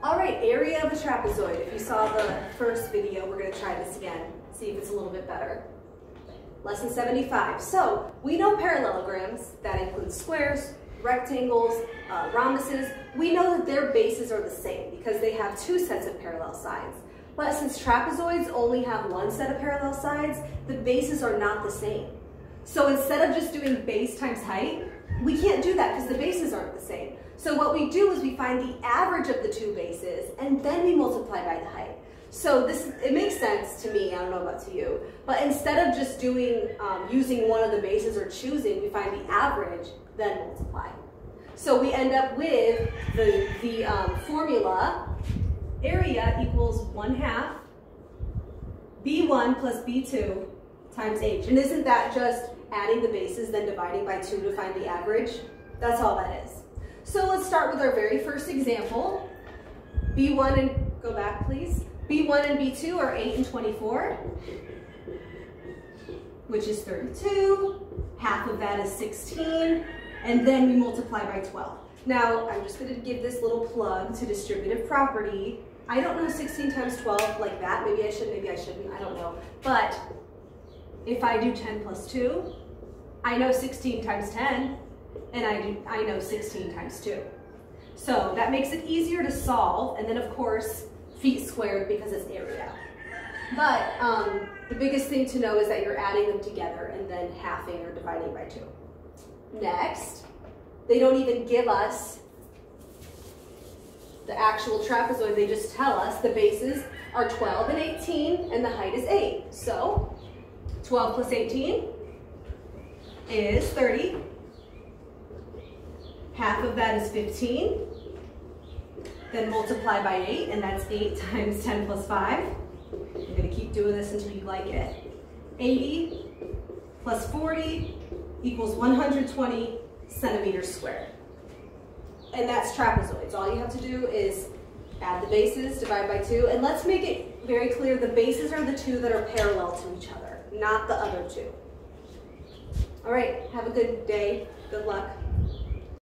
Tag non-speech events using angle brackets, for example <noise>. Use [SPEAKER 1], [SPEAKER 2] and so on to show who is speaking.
[SPEAKER 1] All right, area of a trapezoid. If you saw the first video, we're gonna try this again, see if it's a little bit better. Lesson 75. So, we know parallelograms, that includes squares, rectangles, uh, rhombuses. We know that their bases are the same because they have two sets of parallel sides. But since trapezoids only have one set of parallel sides, the bases are not the same. So instead of just doing base times height, we can't do that because the bases aren't the same. So what we do is we find the average of the two bases and then we multiply by the height. So this, it makes sense to me, I don't know about to you, but instead of just doing, um, using one of the bases or choosing, we find the average, then multiply. So we end up with the, the um, formula, area equals 1 half b1 plus b2 times h. And isn't that just adding the bases, then dividing by 2 to find the average? That's all that is. So let's start with our very first example. b1 and, go back please. b1 and b2 are 8 and 24, which is 32. Half of that is 16, and then we multiply by 12. Now, I'm just going to give this little plug to distributive property. I don't know 16 times 12 like that. Maybe I should, maybe I shouldn't. I don't know. But if I do 10 plus 2, I know 16 times 10, and I, do, I know 16 times 2. So that makes it easier to solve, and then of course, feet squared because it's area. But um, the biggest thing to know is that you're adding them together and then halving or dividing by 2. Next, they don't even give us the actual trapezoid, they just tell us the bases are 12 and 18 and the height is 8. So 12 plus 18 is 30. Half of that is 15. Then multiply by 8, and that's 8 <laughs> times 10 plus 5. You're going to keep doing this until you like it. 80 plus 40 equals 120 centimeters squared. And that's trapezoids. All you have to do is add the bases, divide by 2, and let's make it very clear the bases are the two that are parallel to each other, not the other two. All right, have a good day. Good luck.